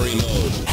Recovery mode.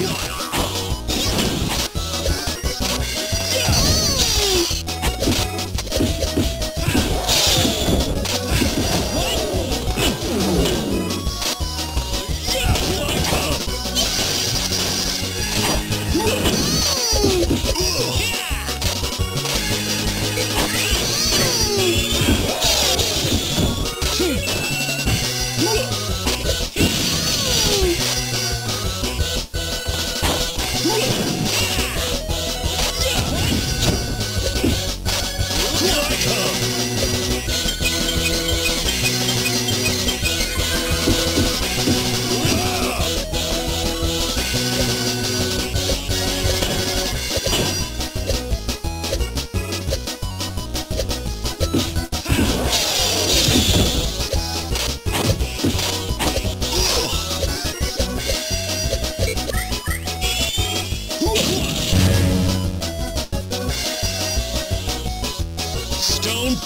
Yeah.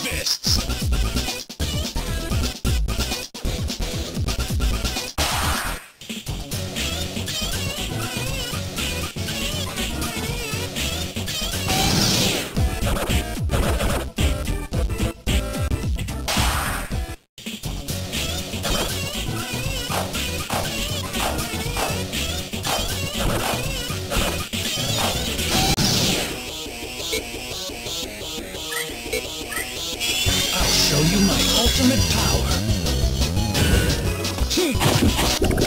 fists. Ai!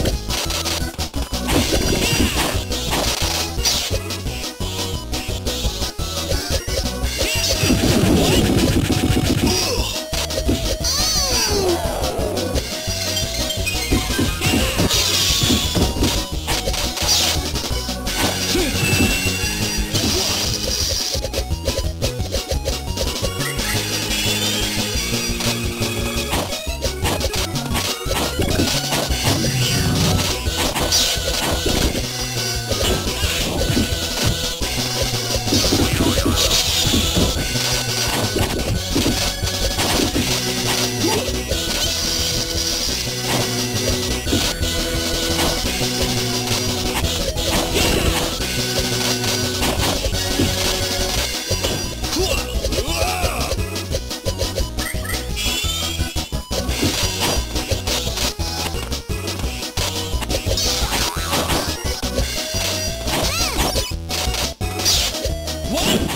狂